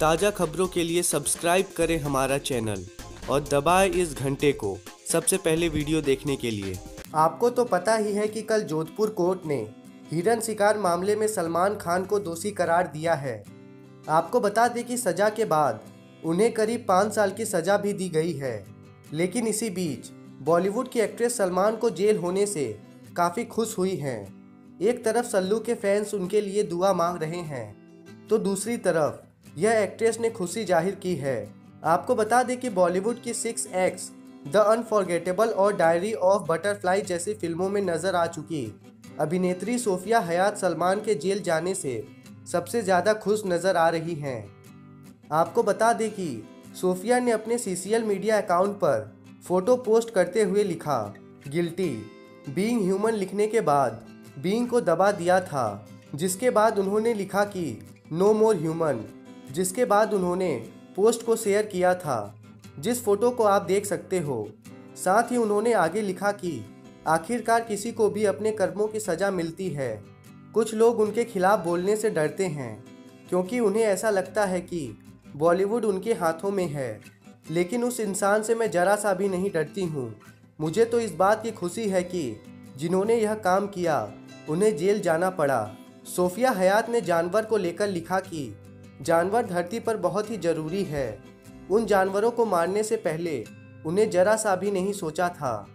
ताज़ा खबरों के लिए सब्सक्राइब करें हमारा चैनल और दबाएँ इस घंटे को सबसे पहले वीडियो देखने के लिए। आपको तो पता ही है कि कल जोधपुर कोर्ट ने हिरन शिकार मामले में सलमान खान को दोषी करार दिया है। आपको बता दें कि सजा के बाद उन्हें करीब पाँच साल की सजा भी दी गई है। लेकिन इसी बीच बॉलीवुड की एक्ट्रेस सलमान को जेल होने से काफ़ी खुश हुई हैं। एक तरफ़ सल्लू के फैंस उनके लिए दुआ मांग रहे हैं तो दूसरी तरफ़ यह एक्ट्रेस ने खुशी ज़ाहिर की है। आपको बता दें कि बॉलीवुड की सिक्स एक्स, द अनफॉरगेटेबल और डायरी ऑफ़ बटरफ्लाई जैसी फ़िल्मों में नज़र आ चुकी। अभिनेत्री सोफिया हयात सलमान के जेल जाने से सबसे ज़्यादा खुश नज़र आ रही हैं। आपको बता दें कि सोफिया ने अपने सोशल मीडिया अकाउंट पर फ़ोटो पोस्ट करते हुए लिखा, गिल्टी, बीइंग ह्यूमन लिखने के बाद बीइंग को दबा दिया था, जिसके बाद उन्होंने लिखा कि नो मोर ह्यूमन जिसके बाद उन्होंने पोस्ट को शेयर किया था। जिस फ़ोटो को आप देख सकते हो, साथ ही उन्होंने आगे लिखा कि, आखिरकार किसी को भी अपने कर्मों की सज़ा मिलती है। कुछ लोग उनके खिलाफ बोलने से डरते हैं, क्योंकि उन्हें ऐसा लगता है कि बॉलीवुड उनके हाथों में है। लेकिन उस इंसान से मैं ज़रा सा भी नहीं डरती हूँ। मुझे तो इस बात की खुशी है कि, जिन्होंने यह काम किया, उन्हें जेल जाना पड़ा। सोफिया हयात ने जानवर को लेकर लिखा कि जानवर धरती पर बहुत ही ज़रूरी है। उन जानवरों को मारने से पहले उन्हें जरा सा भी नहीं सोचा था।